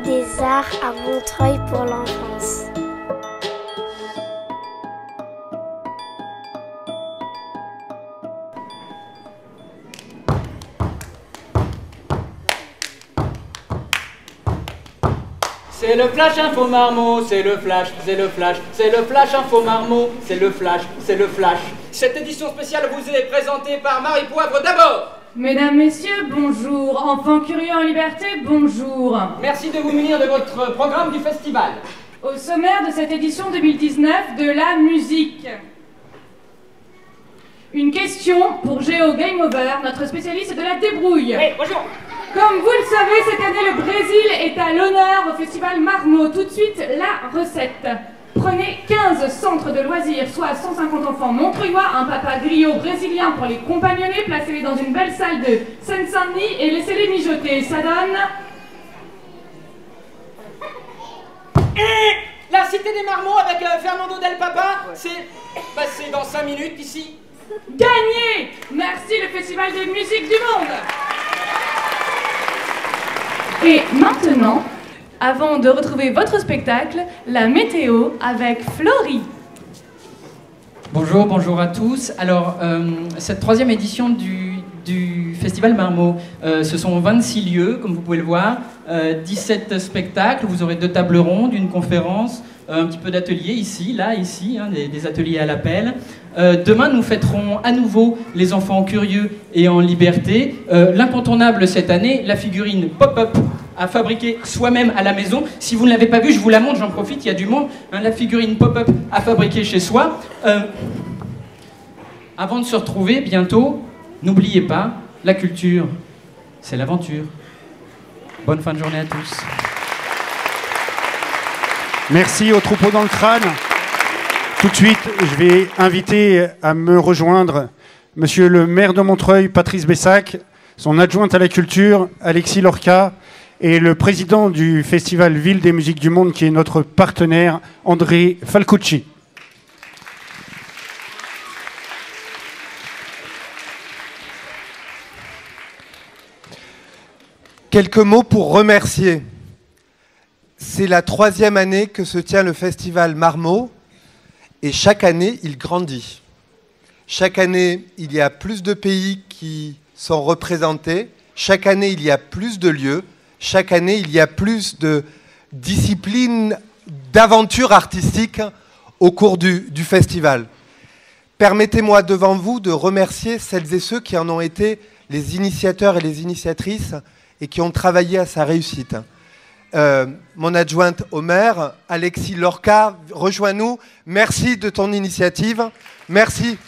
des arts à Montreuil pour l'enfance. C'est le flash info marmot, c'est le flash, c'est le flash, c'est le flash info marmot, c'est le flash, c'est le flash. Cette édition spéciale vous est présentée par Marie Poivre d'abord. Mesdames, Messieurs, bonjour. Enfants curieux en liberté, bonjour. Merci de vous munir de votre programme du festival. Au sommaire de cette édition 2019 de la musique. Une question pour Géo Game Over, notre spécialiste de la débrouille. Oui, bonjour. Comme vous le savez, cette année, le Brésil est à l'honneur au festival Marmot. Tout de suite, la recette. Prenez 15 centres de loisirs, soit 150 enfants montreuillois, un papa griot brésilien pour les compagnonner, placez-les dans une belle salle de Seine-Saint-Denis et laissez-les mijoter. Ça donne... Et la cité des marmots avec euh, Fernando Del Papa, c'est passé dans 5 minutes ici. Gagné Merci le Festival de musique du monde Et maintenant, avant de retrouver votre spectacle, la météo avec Florie. Bonjour, bonjour à tous. Alors, euh, cette troisième édition du, Festival Marmot, euh, ce sont 26 lieux, comme vous pouvez le voir, euh, 17 spectacles, vous aurez deux tables rondes, une conférence, euh, un petit peu d'ateliers ici, là, ici, hein, des, ateliers à l'appel. Euh, demain, nous fêterons à nouveau les enfants curieux et en liberté. Euh, L'incontournable cette année, la figurine pop-up à fabriquer soi-même à la maison. Si vous ne l'avez pas vue, je vous la montre, j'en profite, il y a du monde. Hein, la figurine pop-up à fabriquer chez soi. Euh, avant de se retrouver bientôt, n'oubliez pas, la culture, c'est l'aventure. Bonne fin de journée à tous. Merci au troupeau dans le crâne. Tout de suite, je vais inviter à me rejoindre Monsieur le maire de Montreuil, Patrice Bessac, son adjointe à la culture, Alexis Lorca, et le président du Festival Ville des musiques du monde, qui est notre partenaire, André Falcucci. Quelques mots pour remercier. C'est la troisième année que se tient le festival Marmot et chaque année il grandit. Chaque année il y a plus de pays qui sont représentés, chaque année il y a plus de lieux, chaque année il y a plus de disciplines, d'aventures artistiques au cours du, festival. Permettez-moi devant vous de remercier celles et ceux qui en ont été les initiateurs et les initiatrices et qui ont travaillé à sa réussite. Euh, mon adjointe au maire, Alexis Lorca, rejoins-nous. Merci de ton initiative. Merci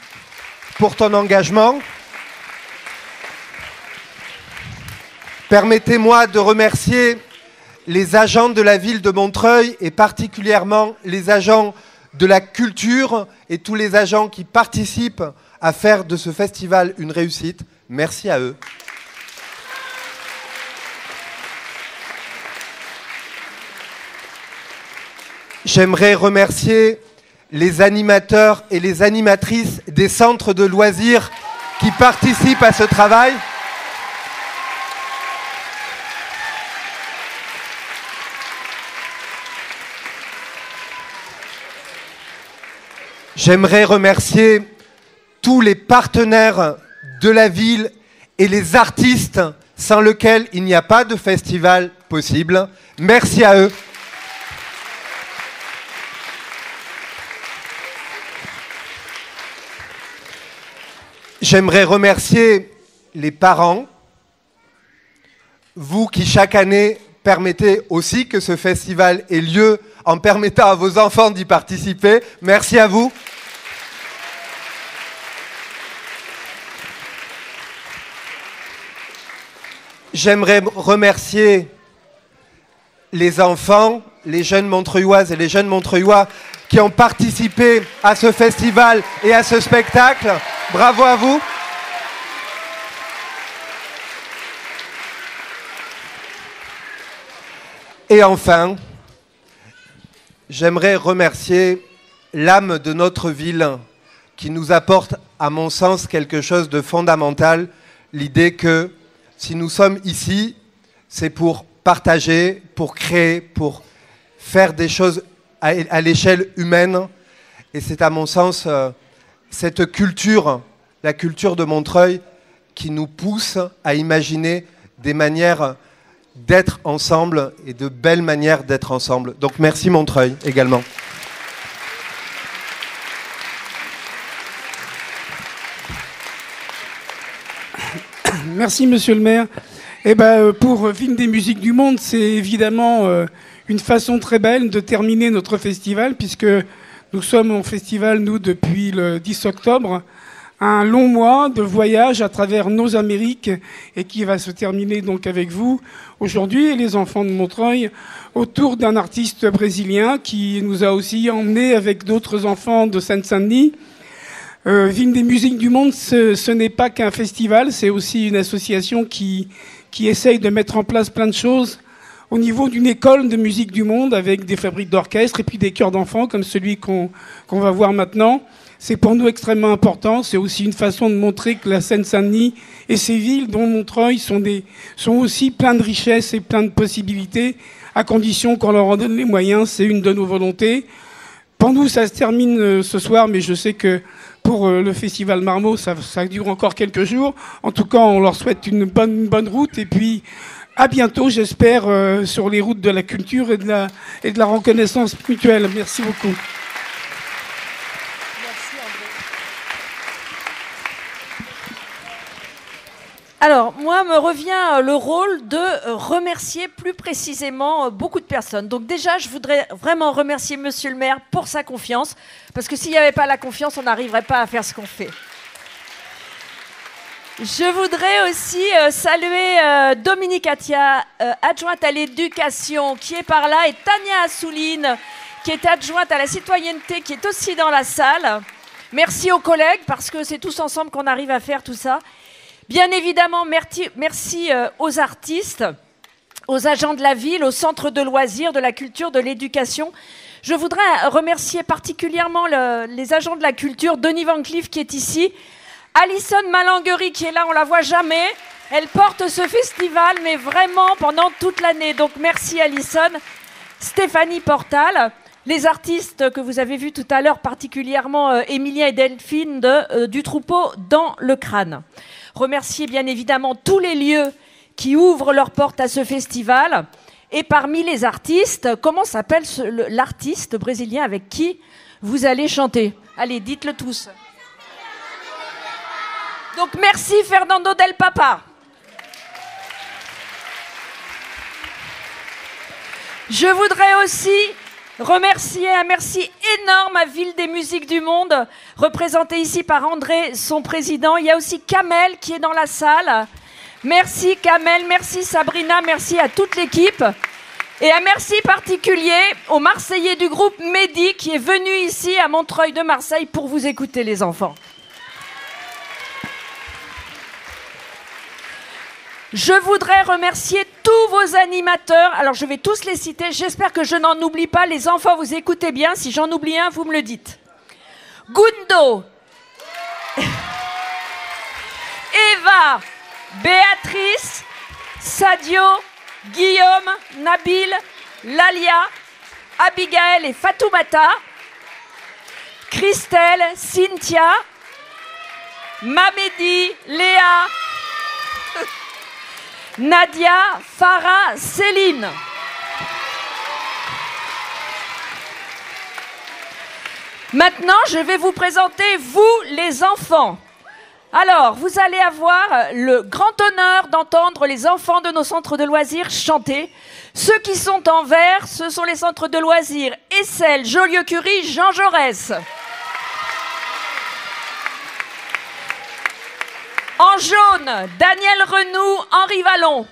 pour ton engagement. Permettez-moi de remercier les agents de la ville de Montreuil et particulièrement les agents de la culture et tous les agents qui participent à faire de ce festival une réussite. Merci à eux. J'aimerais remercier les animateurs et les animatrices des centres de loisirs qui participent à ce travail. J'aimerais remercier tous les partenaires de la ville et les artistes sans lesquels il n'y a pas de festival possible. Merci à eux. J'aimerais remercier les parents, vous qui chaque année permettez aussi que ce festival ait lieu en permettant à vos enfants d'y participer. Merci à vous. J'aimerais remercier les enfants, les jeunes montreuilloises et les jeunes montreuillois qui ont participé à ce festival et à ce spectacle. Bravo à vous. Et enfin, j'aimerais remercier l'âme de notre ville qui nous apporte, à mon sens, quelque chose de fondamental, l'idée que si nous sommes ici, c'est pour partager, pour créer, pour faire des choses à, l'échelle humaine. Et c'est à mon sens euh, cette culture, la culture de Montreuil, qui nous pousse à imaginer des manières d'être ensemble et de belles manières d'être ensemble. Donc merci Montreuil également. Merci Monsieur le maire. Eh ben, euh, pour Film des musiques du monde, c'est évidemment euh, une façon très belle de terminer notre festival, puisque nous sommes au festival, nous, depuis le 10 octobre un long mois de voyage à travers nos Amériques et qui va se terminer donc avec vous aujourd'hui les enfants de Montreuil autour d'un artiste brésilien qui nous a aussi emmenés avec d'autres enfants de Seine-Saint-Denis. Euh, Ville des musiques du monde, ce, ce n'est pas qu'un festival, c'est aussi une association qui, qui essaye de mettre en place plein de choses au niveau d'une école de musique du monde avec des fabriques d'orchestre et puis des chœurs d'enfants comme celui qu'on va voir maintenant. C'est pour nous extrêmement important. C'est aussi une façon de montrer que la Seine-Saint-Denis et ces villes, dont Montreuil, sont, des, sont aussi plein de richesses et plein de possibilités, à condition qu'on leur en donne les moyens. C'est une de nos volontés. Pour nous, ça se termine euh, ce soir, mais je sais que pour euh, le festival Marmot, ça, dure encore quelques jours. En tout cas, on leur souhaite une bonne, bonne route et puis à bientôt, j'espère, euh, sur les routes de la culture et de la, et de la reconnaissance mutuelle. Merci beaucoup. Alors, moi, me revient euh, le rôle de euh, remercier plus précisément euh, beaucoup de personnes. Donc déjà, je voudrais vraiment remercier Monsieur le maire pour sa confiance, parce que s'il n'y avait pas la confiance, on n'arriverait pas à faire ce qu'on fait. Je voudrais aussi saluer Dominique Atia, adjointe à l'éducation, qui est par là, et Tania Assouline, qui est adjointe à la citoyenneté, qui est aussi dans la salle. Merci aux collègues, parce que c'est tous ensemble qu'on arrive à faire tout ça. Bien évidemment, merci, euh, aux artistes, aux agents de la ville, aux centres de loisirs, de la culture, de l'éducation. Je voudrais remercier particulièrement les agents de la culture, Denis Van Cleef qui est ici, Alison Malanguerie qui est là, on la voit jamais. Elle porte ce festival, mais vraiment pendant toute l'année. Donc merci Alison. Stéphanie Portal, les artistes que vous avez vus tout à l'heure, particulièrement euh, Emilia et Delphine euh, du troupeau dans le crâne. Remercier bien évidemment tous les lieux qui ouvrent leurs portes à ce festival. Et parmi les artistes, comment s'appelle l'artiste brésilien avec qui vous allez chanter? Allez, dites-le tous. Donc merci Fernando del Papa. Je voudrais aussi Remercier un merci énorme à Ville des musiques du monde, représenté ici par André, son président. Il y a aussi Kamel qui est dans la salle. Merci Kamel, merci Sabrina, merci à toute l'équipe. Et un merci particulier aux Marseillais du groupe Mehdi qui est venu ici à Montreuil de Marseille pour vous écouter les enfants. Je voudrais remercier tous vos animateurs. Alors, je vais tous les citer. J'espère que je n'en oublie pas. Les enfants, vous écoutez bien. Si j'en oublie un, vous me le dites. Gundo. Eva. Béatrice. Sadio. Guillaume. Nabil. Lalia. Abigail et Fatoumata. Christelle. Cynthia. Mamedi. Léa. Nadia, Farah, Céline. Maintenant, je vais vous présenter, vous, les enfants. Alors, vous allez avoir le grand honneur d'entendre les enfants de nos centres de loisirs chanter. Ceux qui sont en vert, ce sont les centres de loisirs Essel, Joliot-Curie, Jean Jaurès. En jaune, Daniel Renou, Henri Vallon.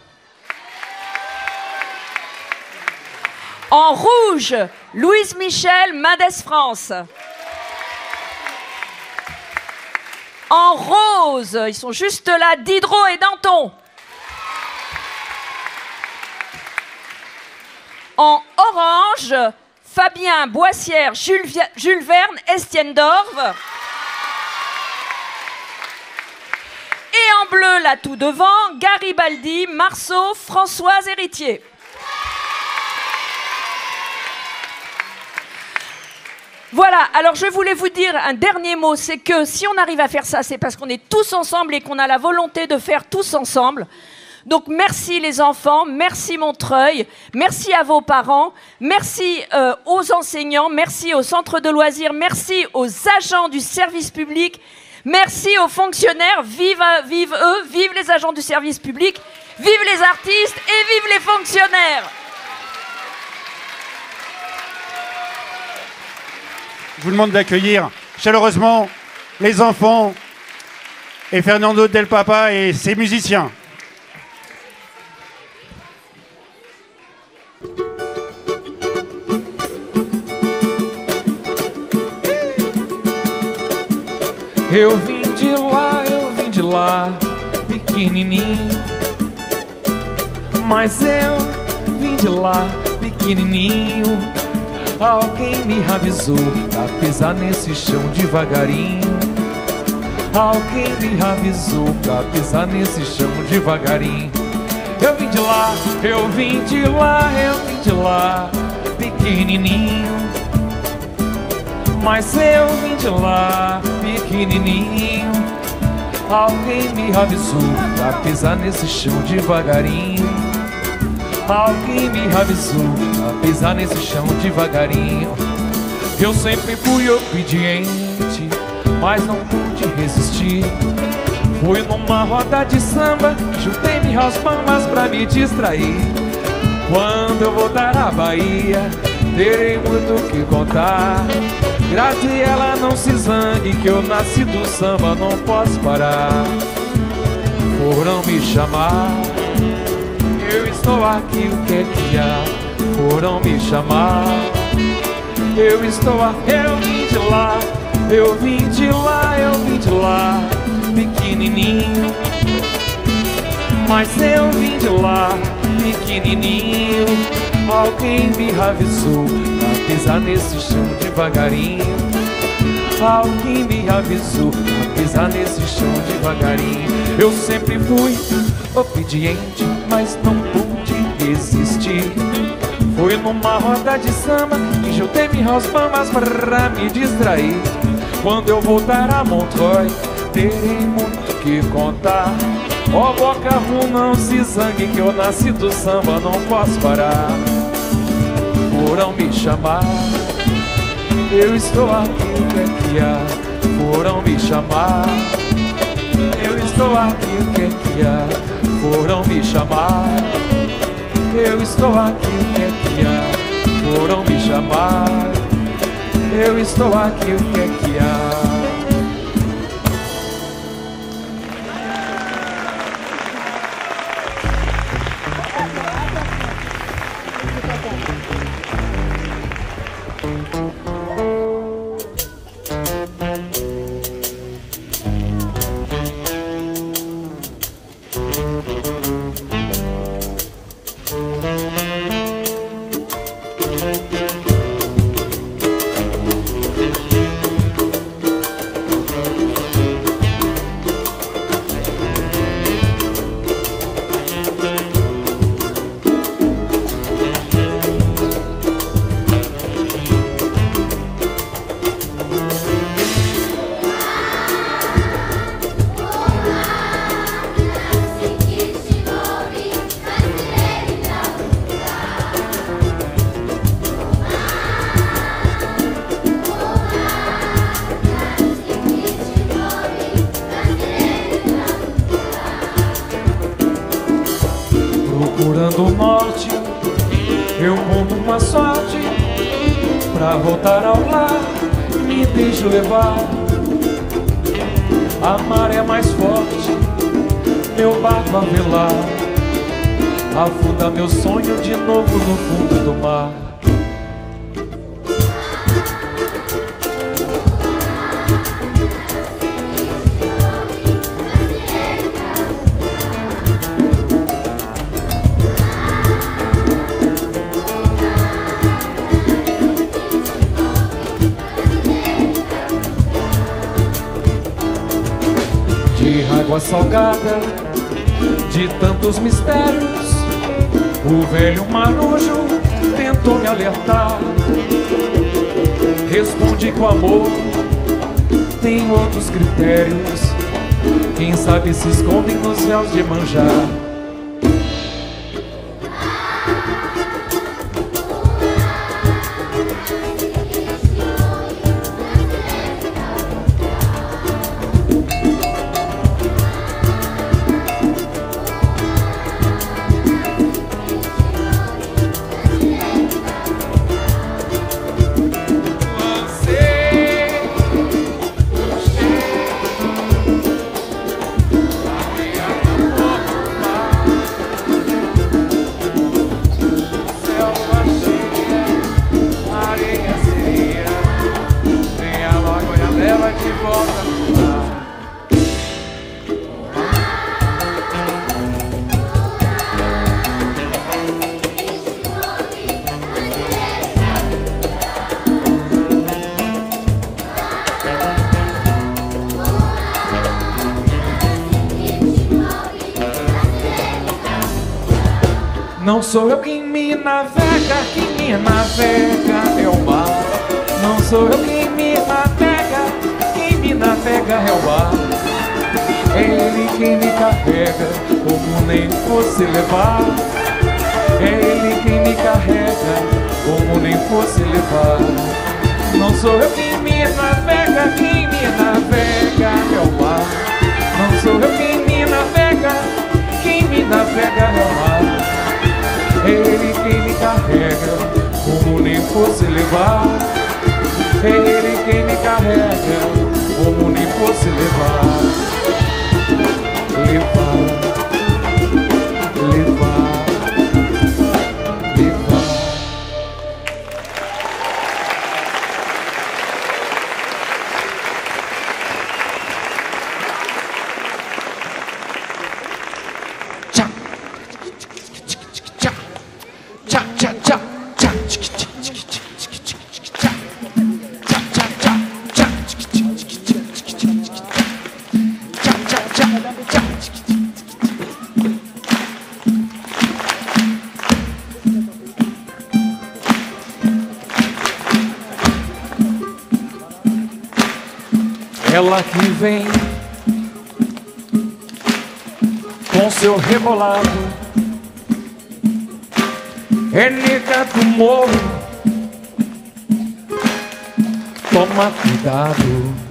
En rouge, Louise Michel, Mendes France. En rose, ils sont juste là, Diderot et Danton. En orange, Fabien Boissière, Jules, Verne, Estienne Dorve. bleu là tout devant, Garibaldi, Marceau, Françoise Héritier. Voilà, alors je voulais vous dire un dernier mot, c'est que si on arrive à faire ça, c'est parce qu'on est tous ensemble et qu'on a la volonté de faire tous ensemble. Donc merci les enfants, merci Montreuil, merci à vos parents, merci euh, aux enseignants, merci aux centres de loisirs, merci aux agents du service public merci aux fonctionnaires, vive, eux, vive les agents du service public, vive les artistes et vive les fonctionnaires. Je vous demande d'accueillir chaleureusement les enfants et Fernando Del Papa et ses musiciens. Eu vim de lá, eu vim de lá, pequenininho. Mas eu vim de lá, pequenininho. Alguém me avisou pra pisar nesse chão devagarinho. Alguém me avisou pra pisar nesse chão devagarinho. Eu vim de lá, eu vim de lá, eu vim de lá, pequenininho. Mas eu vim de lá, pequenininho. Alguém me avisou pra pisar nesse chão devagarinho. Alguém me avisou pra pisar nesse chão devagarinho. Eu sempre fui obediente, mas não pude resistir. Fui numa roda de samba, juntei minhas palmas pra me distrair. Quando eu voltar à Bahia, terei muito o que contar. Graziela, não se zangue, que eu nasci do samba, não posso parar. Foram me chamar, eu estou aqui, o que é que há? Foram me chamar, eu estou aqui, eu vim de lá, eu vim de lá, eu vim de lá, pequenininho. Mas eu vim de lá, pequenininho. Alguém me avisou pra pisar nesse chão devagarinho. Alguém me avisou pra pisar nesse chão devagarinho. Eu sempre fui obediente, mas não pude resistir. Fui numa roda de samba e juntei minhas palmas pra me distrair. Quando eu voltar a Montreuil, terei muito que contar. Ó oh, boca rum, não se zangue que eu nasci do samba, não posso parar. Foram me chamar, eu estou aqui, o que é que há? Foram me chamar, eu estou aqui, o que é que há? Foram me chamar, eu estou aqui, o que é que há? Foram me chamar, eu estou aqui, o que é que há? De água salgada, de tantos mistérios. O velho marujo tentou me alertar. responde com amor. Tem outros critérios, quem sabe se escondem nos véus de manjar. Sou eu quem me navega, quem me navega é o mar. Não sou eu quem me navega, quem me navega é o mar. Ele quem me carrega, como nem fosse levar. Ele quem me carrega, como nem fosse levar. Não sou eu quem me navega, quem me navega é o mar. Não sou eu quem me navega, quem me navega é o mar. Quem me carrega, como nem fosse levar. É ele quem me carrega, como nem fosse. Levar, levar, com seu rebolado é nega do morro. Toma cuidado.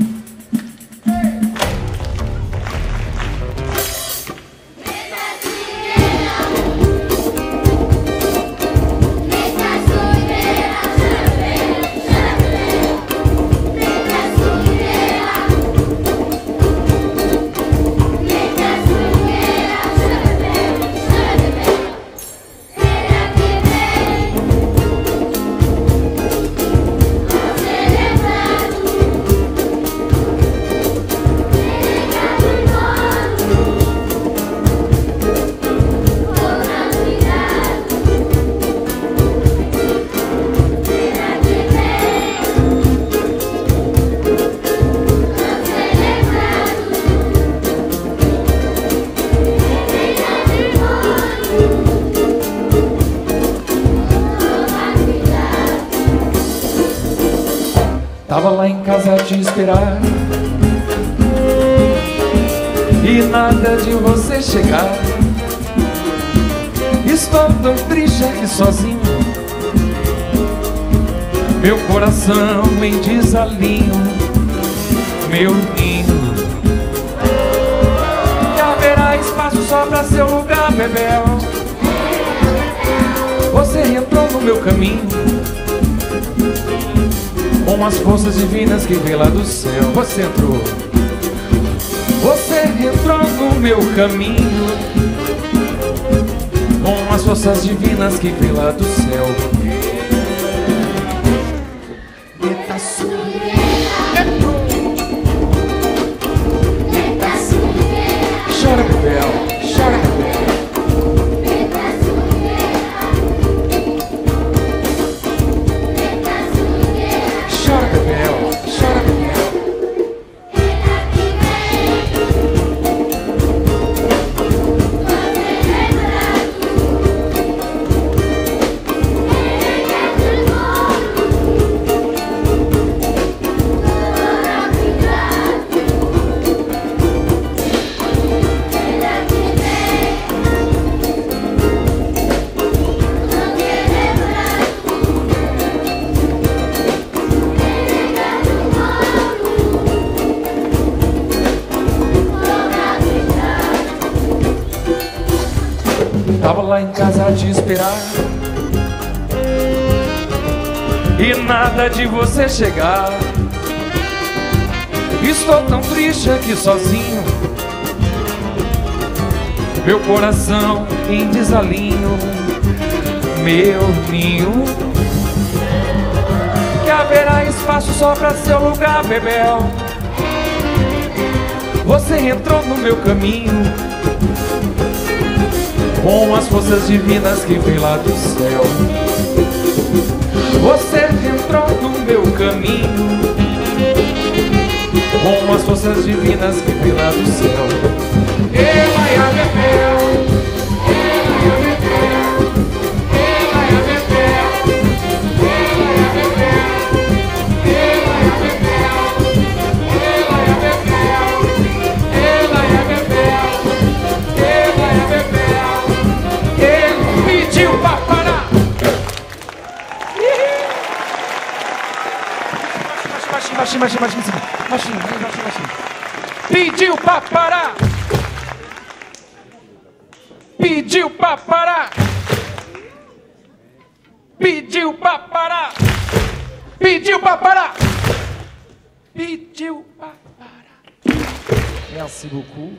Em casa te esperar. E nada de você chegar. Estou tão triste aqui sozinho. Meu coração em desalinho Meu ninho. E haverá espaço só pra seu lugar, Bebel Você entrou no meu caminho com as forças divinas que vem lá do céu. Você entrou, você entrou no meu caminho. Com as forças divinas que vem lá do céu. Horas a te esperar. E nada de você chegar. Estou tão triste aqui sozinho. Meu coração em desalinho. Meu ninho. Que haverá espaço só pra seu lugar, Bebel. Você entrou no meu caminho com as forças divinas que vem lá do céu. Você entrou no meu caminho com as forças divinas que vem lá do céu. Ela é a Baixinho, baixinho, baixinho, baixinho, baixinho. Pediu pra parar. Pediu pra parar. Pediu pra parar. Pediu pra parar. Pediu pra parar. Merci beaucoup.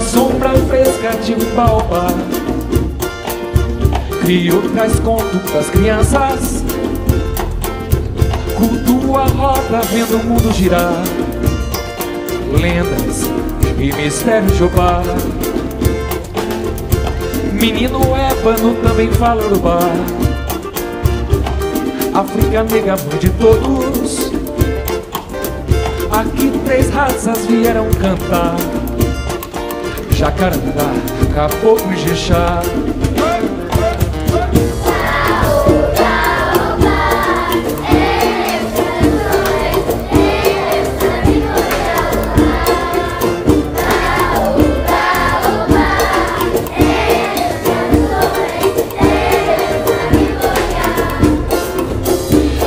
Sombra fresca de um baobá Criou traz conto pras crianças. Cultua a roda vendo o mundo girar. Lendas e mistérios Jobá Menino ébano também fala urubá África nega mãe de todos. Aqui três raças vieram cantar Jacarandá, Caboclo Jexá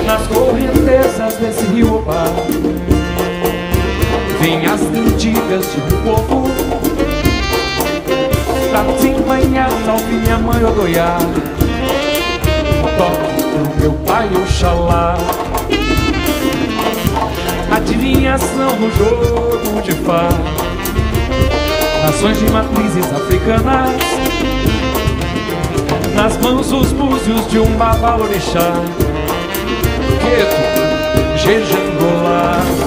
Nas correntezas desse rio Obá Vem as cantigas de um minha mãe Odoiá Toque pro meu pai Oxalá. Adivinhação no jogo de Fá Nações de matrizes africanas. Nas mãos os búzios de um babalorixá. Queto, Jejangolá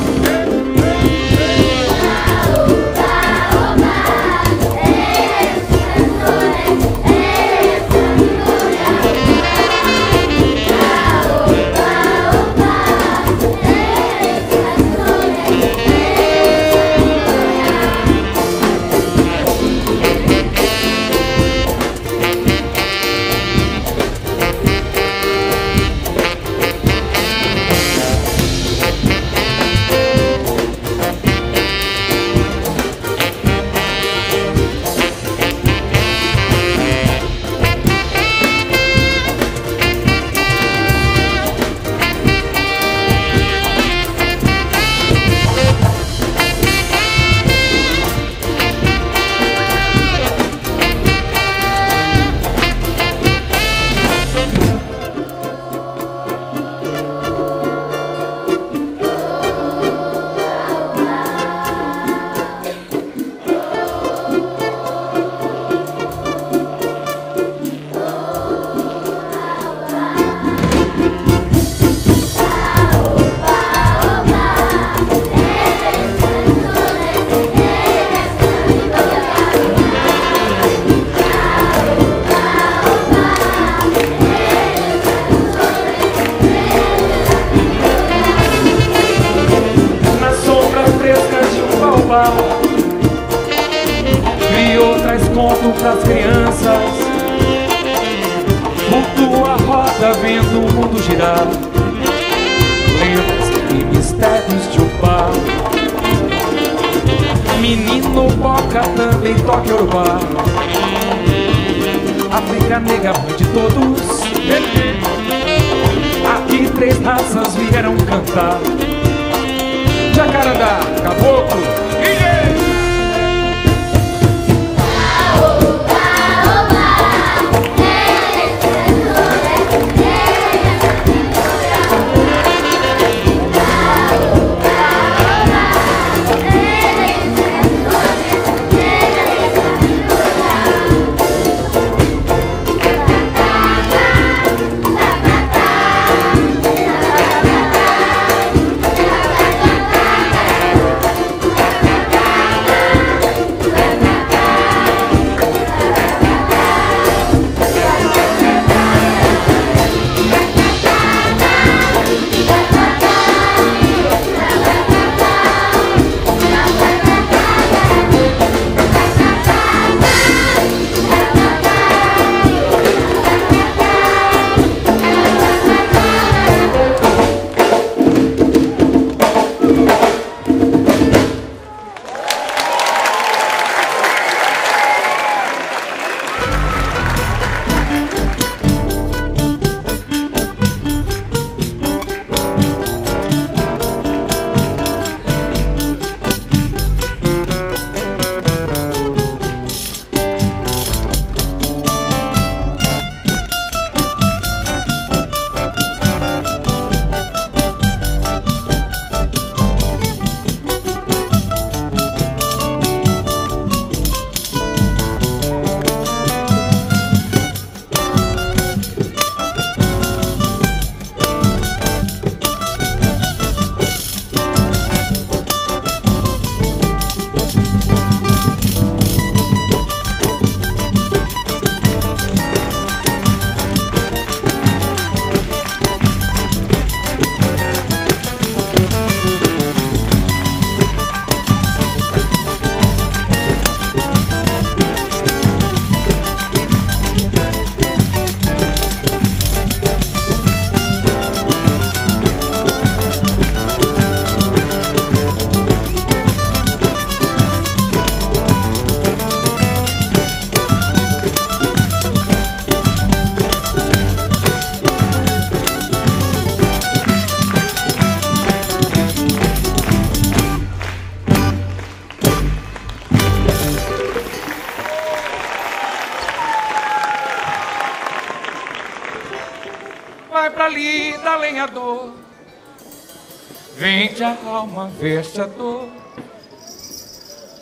alma vexador,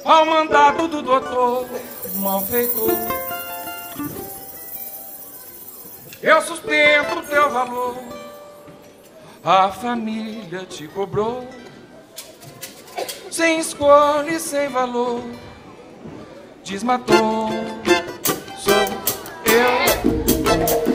ao mandado do doutor malfeitor. Eu sustento o teu valor, a família te cobrou, sem escolha e sem valor, desmatou. Sou eu.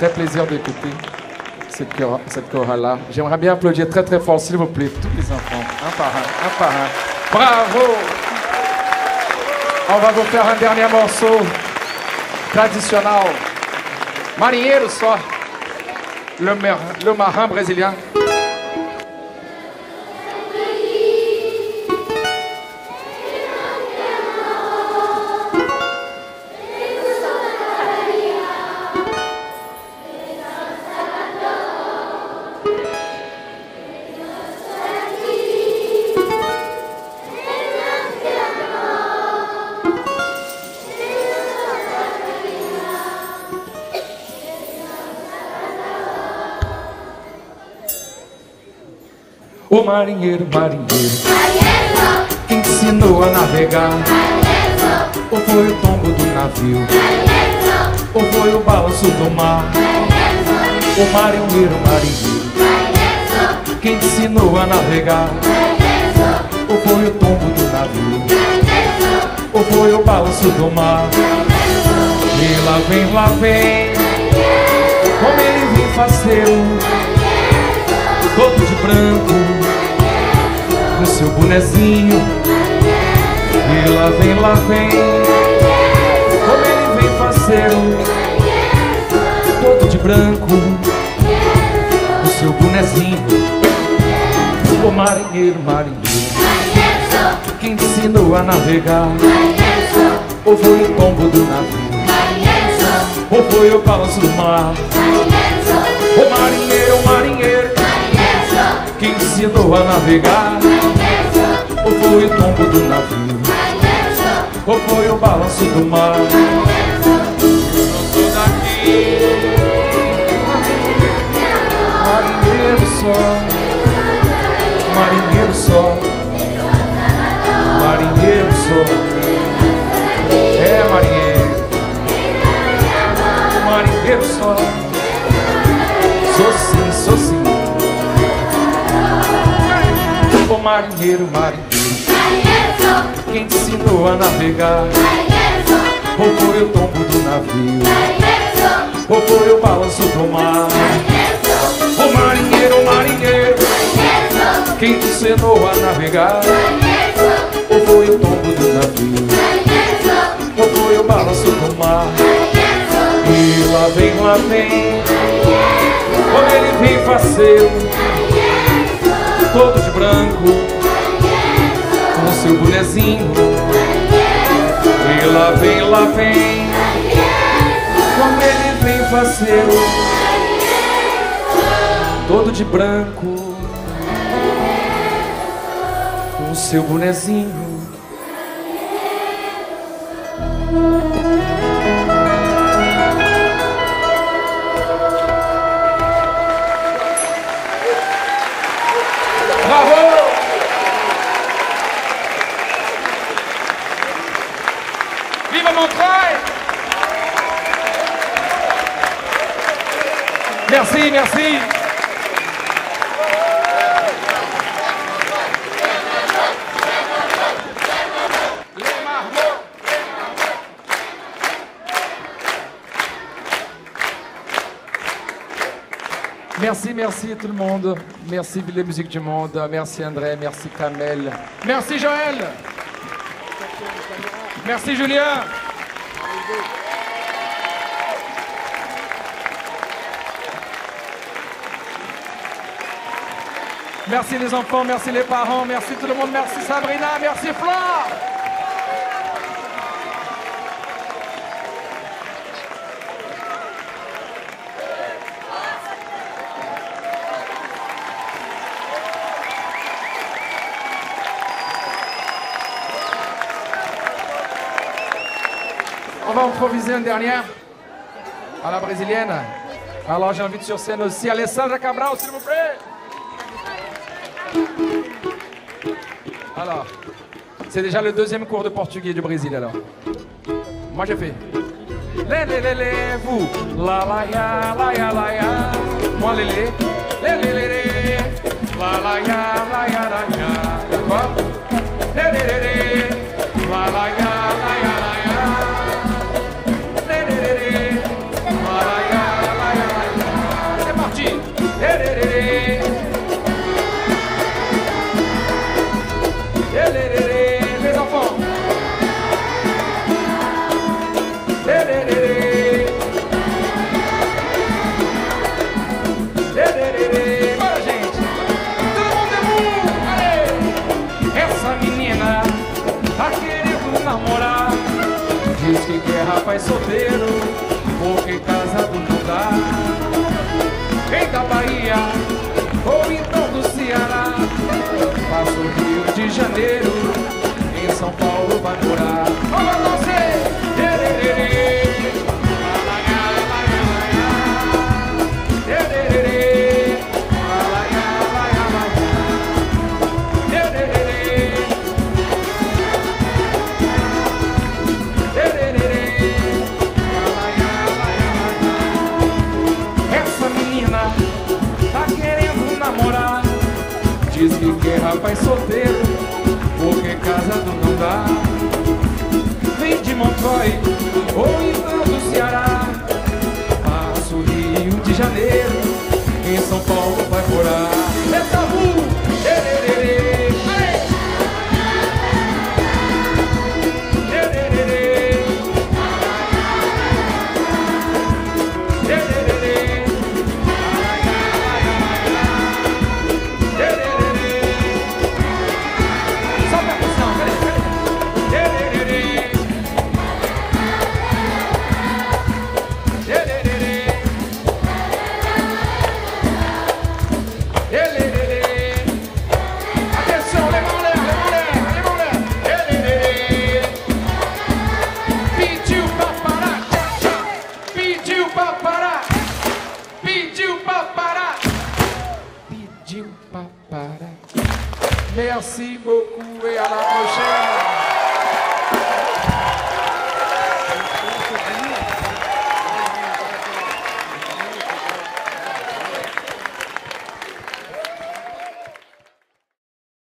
Très plaisir d'écouter cette, chora- cette chorale-là. J'aimerais bien applaudir très très fort, s'il vous plaît, tous les enfants, un par un, un par un. Bravo On va vous faire un dernier morceau traditionnel. Marinheiro só. Le, le marin brésilien. O marinheiro, marinheiro, que ensinou a navegar. Ou foi o tombo do navio, ou foi o balanço do mar. O marinheiro, marinheiro, que ensinou a navegar. Ou foi o tombo do navio, ou foi o balanço do mar. E lá vem, lá vem, como ele vem faceiro. Todo de branco, com seu bonezinho. E lá vem, lá vem, como ele vem faceiro, todo de branco, com seu bonezinho. O marinheiro, marinheiro, que ensinou a navegar, ou foi o tombo do navio, ou foi o balanço do mar. O marinheiro, o marinheiro ensinou a navegar. Ou foi o tombo do navio. Ou foi o balanço do mar. Não sou daqui. Marinheiro só. Marinheiro só. Marinheiro só. É marinheiro. Marinheiro só. Sou sim, sou sim O marinheiro, marinheiro. Quem te ensinou a navegar? Ou foi o tombo do navio. Ou foi o balanço do mar. O marinheiro, marinheiro. Quem te ensinou a navegar? Ou foi o tombo do navio. Ou foi o balanço do mar. E lá vem, lá vem. Como ele vem faceiro todo de branco, com seu bonezinho. E lá vem, lá vem, como ele vem faceiro, todo de branco, com seu bonezinho. Merci, merci tout le monde. Merci Ville Musique du Monde. Merci André, merci Kamel. Merci Joël. Merci Julien. Merci les enfants, merci les parents, merci tout le monde, merci Sabrina, merci Flore. Dernière à la brésilienne. Alors j'invite sur scène aussi Alessandra Cabral, s'il vous plaît. Alors, c'est déjà le deuxième cours de portugais du Brésil alors. Moi j'ai fait. Vous. La la la ya la ya. Moi. La la la ya la ya. Janeiro, porque casado não dá. Vem da Bahia, ou então do Ceará, passa o Rio de Janeiro, em São Paulo vai morar. Rapaz solteiro, porque casado não dá. Vem de Montreux ou então do Ceará. Passa o Rio de Janeiro, em São Paulo vai morar.